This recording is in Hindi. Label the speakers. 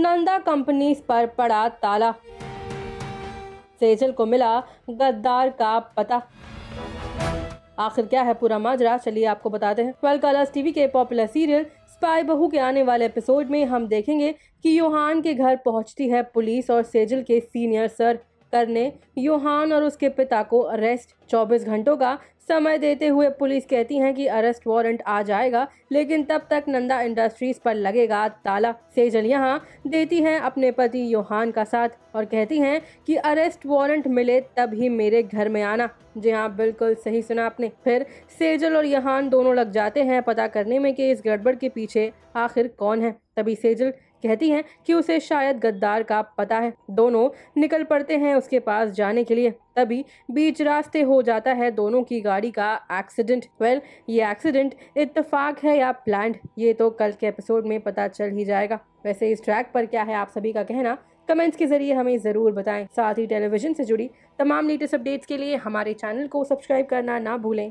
Speaker 1: कंपनीज़ पर पड़ा ताला। सेजल को मिला गद्दार का पता। आखिर क्या है पूरा माजरा? चलिए आपको बताते हैं। ट्वेल्व कलर्स टीवी के पॉपुलर सीरियल स्पाई बहू के आने वाले एपिसोड में हम देखेंगे कि योहान के घर पहुँचती है पुलिस और सेजल के सीनियर सर। करने। योहान और उसके पिता को अरेस्ट 24 घंटों का समय देते हुए पुलिस कहती है कि अरेस्ट वारंट आ जाएगा, लेकिन तब तक नंदा इंडस्ट्रीज़ पर लगेगा ताला सेजल यहाँ देती हैं अपने पति योहान का साथ और कहती हैं कि अरेस्ट वारंट मिले तब ही मेरे घर में आना। जी हाँ बिल्कुल सही सुना आपने। फिर सेजल और यहान दोनों लग जाते हैं। पता करने में कि इस गड़बड़ के पीछे आखिर कौन है? तभी सेजल कहती हैं कि उसे शायद गद्दार का पता है। दोनों निकल पड़ते हैं उसके पास जाने के लिए। तभी बीच रास्ते हो जाता है दोनों की गाड़ी का एक्सीडेंट वेल ये एक्सीडेंट इत्तेफाक है या प्लान्ड ये तो कल के एपिसोड में पता चल ही जाएगा। वैसे इस ट्रैक पर क्या है आप सभी का कहना? कमेंट्स के ज़रिए हमें ज़रूर बताएँ। साथ ही टेलीविज़न से जुड़ी तमाम लेटेस्ट अपडेट्स के लिए हमारे चैनल को सब्सक्राइब करना ना भूलें।